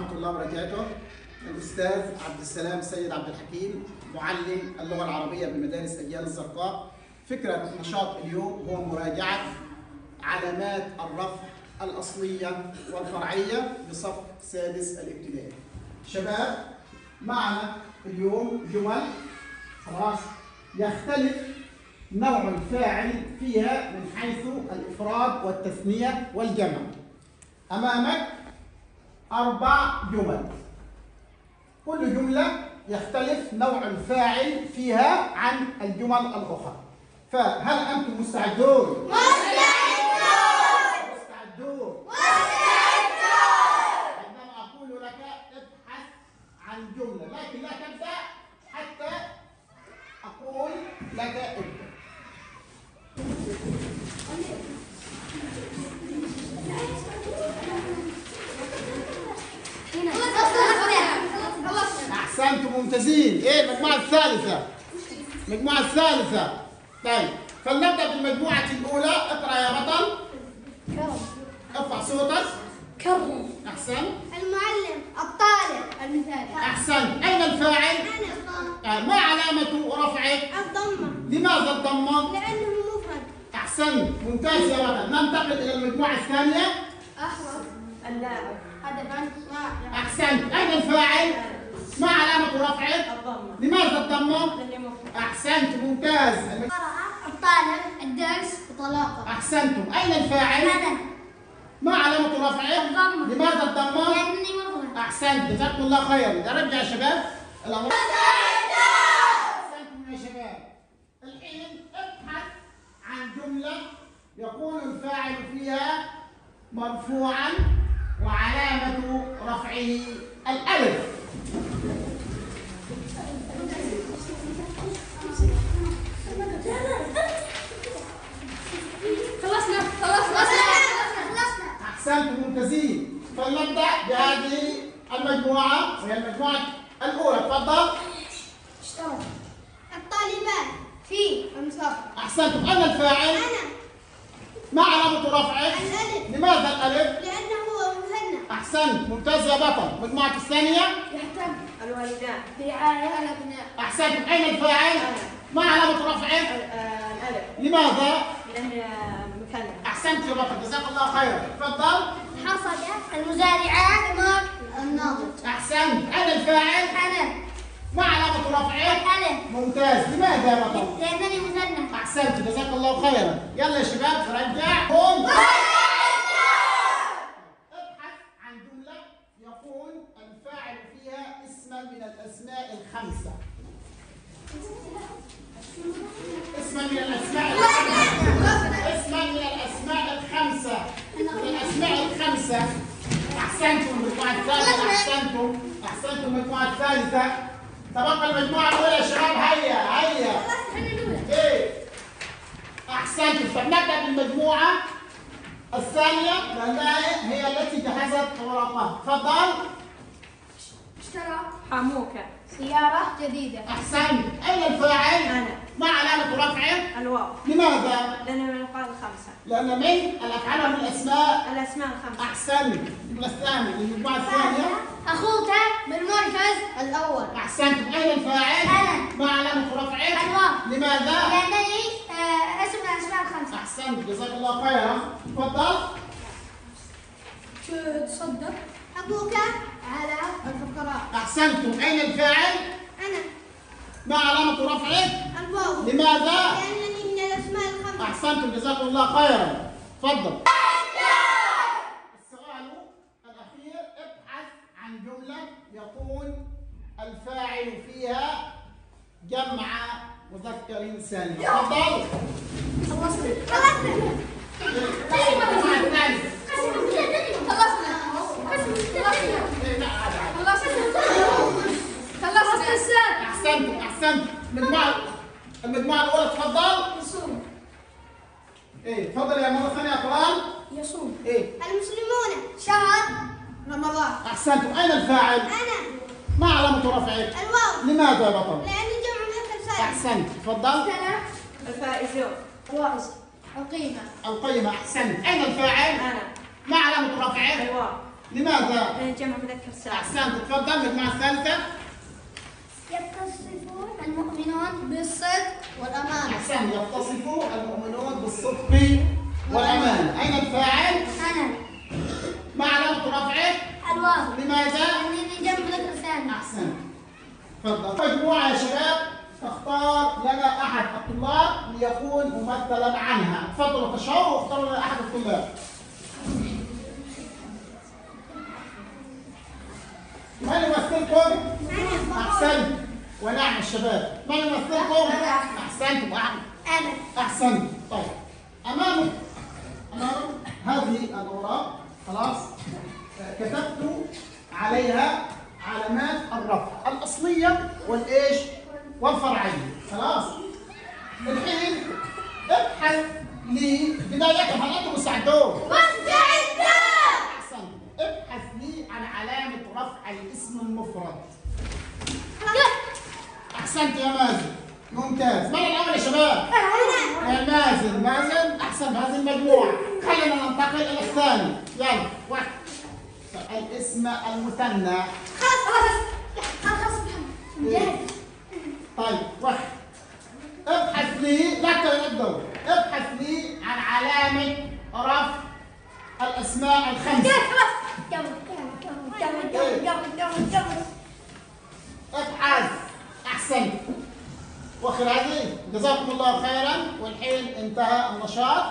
ورحمة الله وبركاته. الأستاذ عبد السلام سيد عبد الحكيم معلم اللغة العربية بمدارس أجيال الزرقاء. فكرة نشاط اليوم هو مراجعة علامات الرفع الأصلية والفرعية لصف سادس الابتدائي. شباب معنا اليوم جمل خلاص يختلف نوع الفاعل فيها من حيث الإفراد والتثنية والجمع. أمامك أربع جمل. كل جملة يختلف نوع الفاعل فيها عن الجمل الأخرى. فهل أنتم مستعدون؟ مستعدون. عندما أقول لك ابحث عن جملة لكن لا تبدأ حتى أقول لك أحسنتم ممتازين. إيه المجموعة الثالثة. المجموعة الثالثة. طيب فلنبدأ بالمجموعة الأولى. اقرأ يا بطل. ارفع صوتك. كرم. أحسن. المعلم الطالب. المثالي أحسن. أين الفاعل؟ آه، ما علامة رفعه؟ الضمة. لماذا الضمة؟ لأنه مفرد. أحسن. ممتاز يا بطل. ننتقل إلى المجموعة الثانية. أحرف اللاعب. هدفا. واحدا أحسنت أين الفاعل؟ ما علامة رفعه؟ الضمة لماذا الضمة؟ أحسنت ممتاز. الطالب الدرس وطلاقه أحسنتم. أين الفاعل؟ ما علامة رفعه؟ الضمة. لماذا الضمة؟ لأني مفرد أحسنت. جزاكم الله خيرا. نرجع يا شباب. الأمر. أحسنتم يا شباب. الحين ابحث عن جملة يكون الفاعل فيها مرفوعا وعلامة رفعه الألف خلصنا خلصنا خلصنا أحسنتم ممتازين فلنبدأ بهذه المجموعة وهي المجموعة الأولى تفضل. اشترك الطالبان. في المصف أحسنتم أين الفاعل؟ أنا. ما علامة رفعه؟ الألف. لماذا الألف؟ لأنه هو مثنى أحسنت. ممتاز يا بطل. المجموعة الثانية. يهتم. الوالدان. برعاية الأبناء أحسنت. أين الفاعل؟ ما علامة رفعه؟ ال- آه، الألف. لماذا؟ لأنه مثنى أحسنت يا بطل. جزاك الله خيرا. تفضل. حصد الناضج الفاعل؟ أنا ما علامة رفعه؟ الألف ممتاز. لماذا يا بطل؟ لأنني مثنى أحسنت. جزاك الله خيرا. يلا يا شباب رجع قوم. ابحث عن جملة يكون الفاعل فيها اسما من الأسماء الخمسة. اسما من الأسماء الخمسة. اسما من الأسماء الخمسة. من الأسماء الخمسة. أحسنتم المجموعة الثالثة أحسنتم أحسنتم المجموعة الثالثة تبقى المجموعة الأولى يا شباب هيا هيا إيه احسنتم فلنبدا بالمجموعه الثانية لانها هي التي جهزت ورقها تفضل اشترى حموكة سيارة جديدة. احسنت أين الفاعل أنا. ما علامة رفعه؟ الواو. لماذا؟ لأنه من الأفعال الخمسة. لأن من؟ الأفعال من الأسماء؟ الأسماء الخمسة. يبقى الثاني. المجموعه الثانية أخوك بالمركز الأول. احسنتم أين الفاعل أنا. ما علامة رفعه؟ الواو. لماذا؟ لأنني آه، أسم من الأسماء الخمسة. احسنت جزاك الله خيرا. تفضل. شو تصدق أبوك على الفقراء أحسنتم. أين الفاعل؟ أنا. ما علامة رفعه؟ الواو. لماذا؟ لأنني من الأسماء الخمسة. أحسنتم. جزاكم الله خيرا. تفضل. السؤال الأخير ابحث عن جملة يكون الفاعل فيها جمع مذكر سالم تفضل. خلصنا الثانية. خلصنا إيه، لا، عادي، عادي. خلصنا خلصنا أحسنتم أحسنتم المجموعة المجموعة الأولى تفضل. يصوم إيه تفضل يا مرة ثانية يا قرآن. يصوم إيه. المسلمون شهر رمضان. أحسنتم أين الفاعل؟ أنا. ما علامة رفعه؟ الواو. لماذا يا بطل؟ لأنه جمع مذكر سالم أحسنت. تفضل. سنة الفائزون الوائز القيمة. القيمة. أحسنت. أين الفاعل؟ أنا. ما علامة رفعه؟ الواو. لماذا؟ آه، جمع مذكر سالم أحسنت. تفضل. المجموعة الثالثة. يتصفون المؤمنون بالصدق والأمانة. أحسن يتصف المؤمنون بالصدق والأمان أين الفاعل؟ أنا. ما علامة رفعه؟ الواو لماذا؟ لأنني جنب ذكر ثاني أحسن. تفضل. مجموعة يا شباب تختار لنا أحد الطلاب ليكون ممثلا عنها. تفضلوا تشاوروا واختاروا لنا أحد الطلاب. من يمثلكم؟ أحسنت ونعم الشباب. من يمثلكم؟ أحسنتم أحمد أنا أحسنت طيب. أمامك أمامك هذه الأوراق خلاص كتبت عليها علامات الرفع الأصلية والإيش؟ والفرعية. خلاص. الحين ابحث لي بداية هل أنتم مستعدون؟ مستعدة. أحسنت ابحث لي عن علامة رفع الاسم المفرد. أحسنت يا مازن. ممتاز. من الأول يا شباب؟ مازن. مازن؟ احسن هذه المجموعة. خلينا ننتقل إلى الثاني. يلا. واحد. الاسم المثنى. خلاص خلاص. خلاص محمد. جاهز. طيب واحد. ابحث لي. لا تبدأ ابحث لي عن علامة رفع الأسماء الخمسة. جزاكم الله خيرا والحين انتهى النشاط.